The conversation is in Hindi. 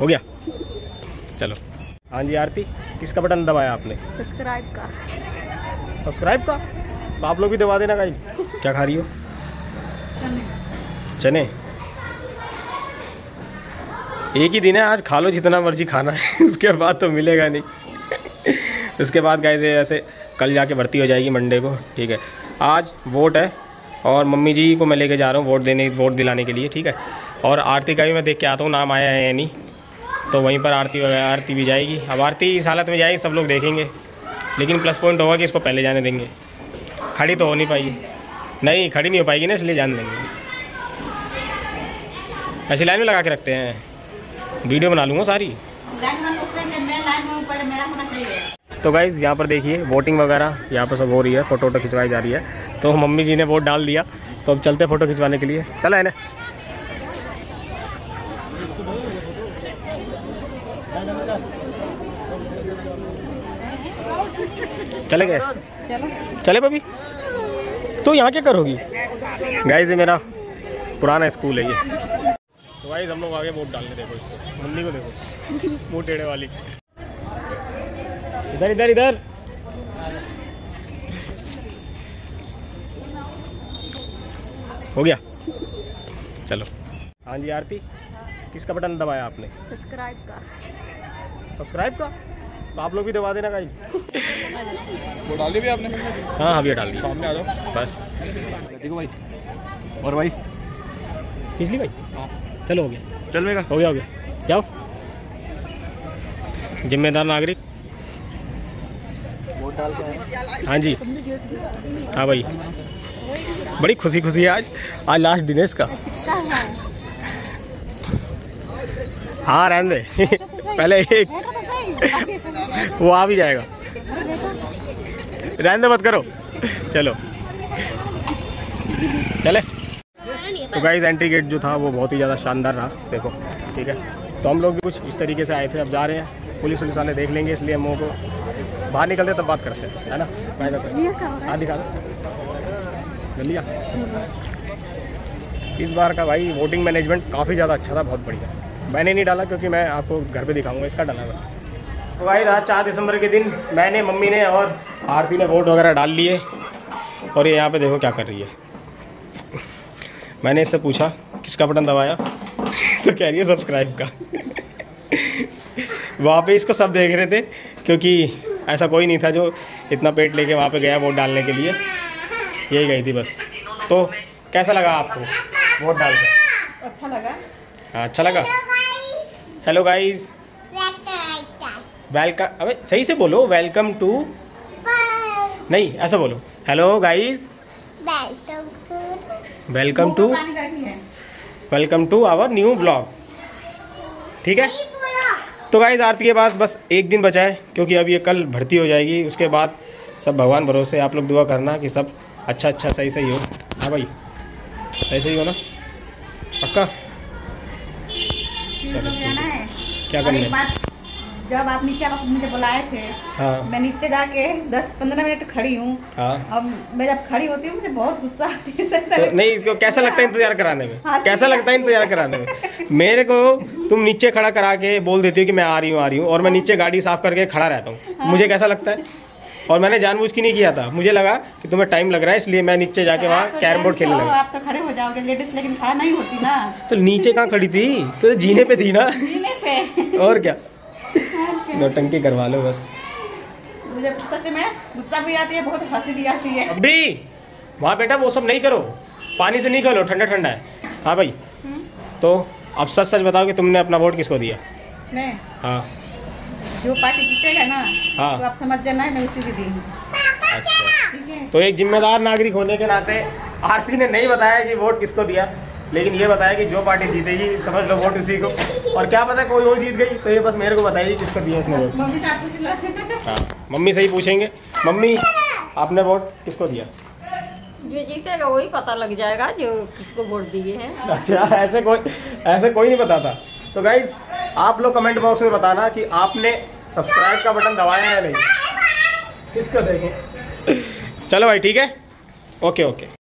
हो गया? चलो। हाँ जी आरती किसका बटन दबाया आपने? सब्सक्राइब का। सब्सक्राइब का? तो आप लोग भी दबा देना गाइज़ क्या खा रही हो? चने। चने? एक ही दिन है आज खा लो जितना मर्ज़ी खाना है उसके बाद तो मिलेगा नहीं। उसके बाद गाइज़ ऐसे कल जाके भर्ती हो जाएगी मंडे को ठीक है। आज वोट है और मम्मी जी को मैं लेके जा रहा हूँ वोट देने वोट दिलाने के लिए ठीक है। और आरती का भी मैं देख के आता हूँ नाम आया है या नहीं। तो वहीं पर आरती वगैरह, आरती भी जाएगी। अब आरती इस हालत में जाएगी, सब लोग देखेंगे। लेकिन प्लस पॉइंट होगा कि इसको पहले जाने देंगे। खड़ी तो हो नहीं पाएगी। नहीं, खड़ी नहीं हो पाएगी ना, इसलिए जान देंगे। ऐसी लाइन में लगा के रखते हैं। वीडियो बना लूँगा सारी। तो गाइज़ यहाँ पर देखिए वोटिंग वगैरह, यहाँ पर सब हो रही है। फ़ोटो वोटो खिंचवाई जा रही है। तो मम्मी जी ने वोट डाल दिया। तो अब चलते हैं फ़ोटो खिंचवाने के लिए। चला है ना चले गए? चले बबी तो यहाँ क्या करोगी? गाइज़ ये मेरा पुराना स्कूल है ये। तो गाइज़ हम लोग आगे वोट डालने देखो इसको। मम्मी को देखो। मुँह टेढ़े वाली। इधर इधर इधर। हो गया। चलो। हाँ जी आरती किसका बटन दबाया आपने? सब्सक्राइब का। सब्सक्राइब का? तो आप लोग भी दबा देना गाइज़ वो डाली भी आपने? हाँ हाँ भैया डाल दी सामने आ जाओ। बस। देखो भाई। और भाई? पिछली भाई? चलो हो गया। चल मेगा हो गया हो गया। जाओ। जिम्मेदार नागरिक। वोट डाल के हाँ जी। हाँ भाई। बड़ी खुशी खुशी है आज। आज लास्ट दिन है इसका। हाँ। रहने पहले एक वो आ भी जाएगा। रहने मत करो। चलो। चले। तो गाइज़ एंट्री गेट जो था, वो बहुत ही ज़्यादा शानदार रहा। देखो, ठीक है? तो हम लोग भी कुछ इस तरीके से आए थे, अब जा रहे हैं। पुलिस पुलिस वाले देख लेंगे, इसलिए हम लोगों को बाहर निकलते तब बात करते हैं। है ना? हाँ दिखा दो। जल्दी इस बार का भाई वोटिंग मैनेजमेंट काफ़ी ज़्यादा अच्छा था, बहुत बढ़िया। मैंने नहीं डाला, क्योंकि मैं आपको घर पे दिखाऊँगा, इसका डाला बस। तो भाई आज चार दिसंबर के दिन मैंने मम्मी ने और आरती ने वोट वगैरह डाल लिए। और ये यहाँ पे देखो क्या कर रही है। मैंने इससे पूछा किसका बटन दबाया? तो कह रही है सब्सक्राइब का। वहाँ पे इसको सब देख रहे थे क्योंकि ऐसा कोई नहीं था जो इतना पेट लेके वहाँ पे गया वोट डालने के लिए। यही गई थी बस। तो कैसा लगा आपको वोट डाल के अच्छा लगा। हाँ, अच्छा लगा। हेलो गाइस वेलकम अबे सही से बोलो वेलकम टू नहीं ऐसा बोलो। Hello guys welcome to welcome to our new blog ठीक है? तो गाइज़ आरती के पास बस एक दिन बचा है क्योंकि अब ये कल भर्ती हो जाएगी। उसके बाद सब भगवान भरोसे आप लोग दुआ करना कि सब अच्छा अच्छा सही सही हो। हाँ भाई सही सही हो ना? पक्का? चलो क्या करना है? बात जब आप नीचे आप मुझे बुलाए थे हाँ। मैं नीचे जाके 10-15 मिनट खड़ी हूँ। हाँ। अब मैं जब खड़ी होती हूँ मुझे बहुत गुस्सा आती है। तो नहीं तो कैसा लगता है इंतज़ार कराने में? हाँ, कैसा लगता है इंतज़ार कराने में? मेरे को तुम नीचे खड़ा करा के बोल देती हो कि मैं आ रही हूँ आ रही हूँ और मैं नीचे गाड़ी साफ़ करके खड़ा रहता हूँ। मुझे कैसा लगता है? और मैंने जानबूझ के नहीं किया था। मुझे लगा कि तुम्हें टाइम लग रहा है इसलिए मैं नीचे जाके वहाँ तो कैरम बोर्ड खेलने लगा। आप तो खड़े हो जाओगे लेडीज़ लेकिन खड़ा नहीं होती ना। तो नीचे कहाँ खड़ी थी? तो जीने पे थी ना। जीने पे। और क्या? नौटंकी करवा लो बस। मुझे सच में गुस्सा भी आती है बहुत हँसी भी आती है। अभी वहाँ बेटा वो सब नहीं करो। पानी से नहीं खेलो ठंडा ठंडा है। हाँ भाई। हम्म, तो अब सच सच बताओ कि तुमने अपना वोट किसको दिया? नहीं। हाँ। जो पार्टी जीतेगा ना हाँ। तो आप समझ जाना है मैं उसी की दी अच्छा। तो एक जिम्मेदार नागरिक होने के नाते आरती ने नहीं बताया कि वोट किसको दिया? लेकिन ये बताया कि जो पार्टी जीतेगी समझ लो वोट उसी को। और क्या पता कोई और जीत गई तो ये बस मेरे को बताइए किसको दिया इसने वोट। मम्मी से आप पूछ लो। हाँ मम्मी से ही पूछेंगे। मम्मी आपने वोट किसको दिया? जो जीतेगा वही पता लग जाएगा जो किसको वोट दिए हैं। अच्छा ऐसे कोई ऐसे कोई नहीं बताता। तो गाइज़ आप लोग कमेंट बॉक्स में बताना कि आपने सब्सक्राइब का बटन दबाया है नहीं। किसको देखें? चलो भाई ठीक है? Okay okay